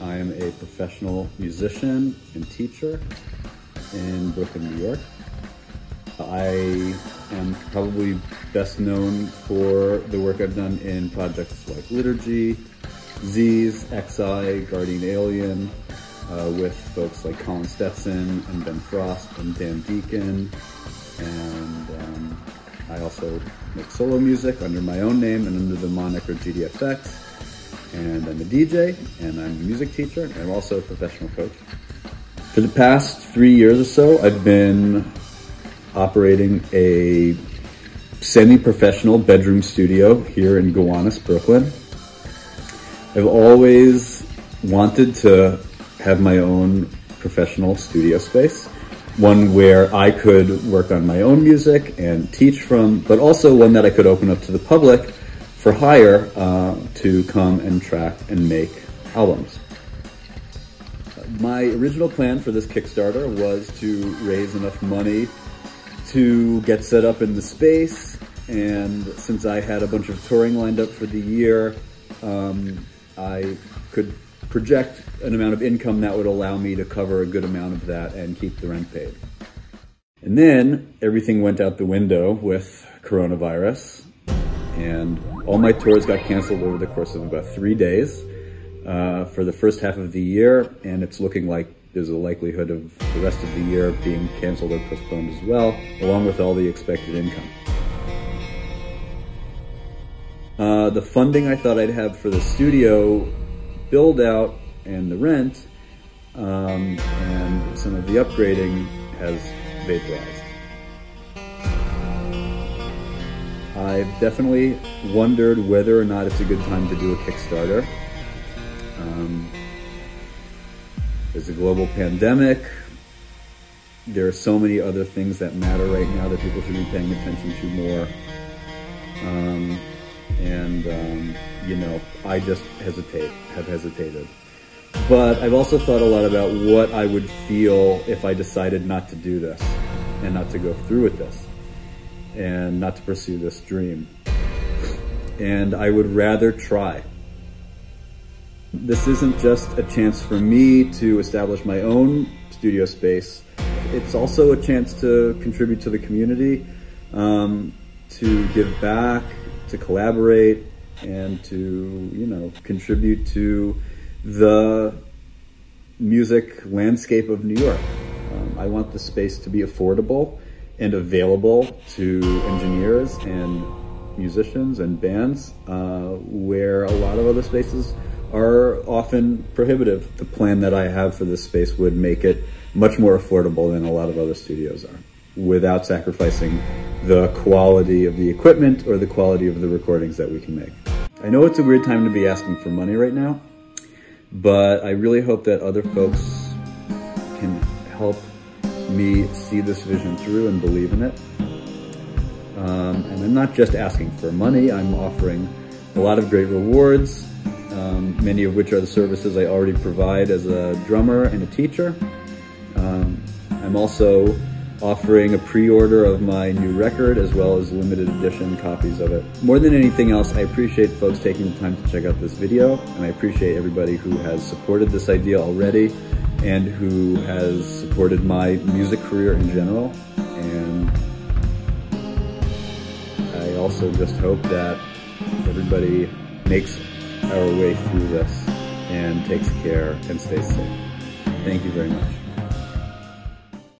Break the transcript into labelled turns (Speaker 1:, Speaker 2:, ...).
Speaker 1: I am a professional musician and teacher in Brooklyn, New York. I am probably best known for the work I've done in projects like Liturgy, Zs, XI, Guardian Alien, uh, with folks like Colin Stetson and Ben Frost and Dan Deacon. And um, I also make solo music under my own name and under the moniker GDFX. And I'm a DJ and I'm a music teacher and I'm also a professional coach. For the past three years or so, I've been operating a semi-professional bedroom studio here in Gowanus, Brooklyn. I've always wanted to have my own professional studio space, one where I could work on my own music and teach from, but also one that I could open up to the public for hire uh, to come and track and make albums. My original plan for this Kickstarter was to raise enough money to get set up in the space, and since I had a bunch of touring lined up for the year, um, I could project an amount of income that would allow me to cover a good amount of that and keep the rent paid. And then everything went out the window with coronavirus and all my tours got canceled over the course of about three days uh, for the first half of the year and it's looking like there's a likelihood of the rest of the year being canceled or postponed as well, along with all the expected income. Uh, the funding I thought I'd have for the studio build out and the rent um, and some of the upgrading has vaporized. I've definitely wondered whether or not it's a good time to do a Kickstarter. Um, there's a global pandemic. There are so many other things that matter right now that people should be paying attention to more. Um, and um, you know, I just hesitate, have hesitated. But I've also thought a lot about what I would feel if I decided not to do this and not to go through with this and not to pursue this dream. And I would rather try. This isn't just a chance for me to establish my own studio space. It's also a chance to contribute to the community, um, to give back, to collaborate and to, you know, contribute to the music landscape of New York. Um, I want the space to be affordable and available to engineers and musicians and bands uh, where a lot of other spaces are often prohibitive. The plan that I have for this space would make it much more affordable than a lot of other studios are without sacrificing the quality of the equipment or the quality of the recordings that we can make. I know it's a weird time to be asking for money right now, but I really hope that other folks can help me see this vision through and believe in it. Um, and I'm not just asking for money, I'm offering a lot of great rewards, um, many of which are the services I already provide as a drummer and a teacher. Um, I'm also offering a pre-order of my new record as well as limited edition copies of it. More than anything else, I appreciate folks taking the time to check out this video and I appreciate everybody who has supported this idea already and who has supported my music career in general. And I also just hope that everybody makes our way through this and takes care and stays safe. Thank you very much.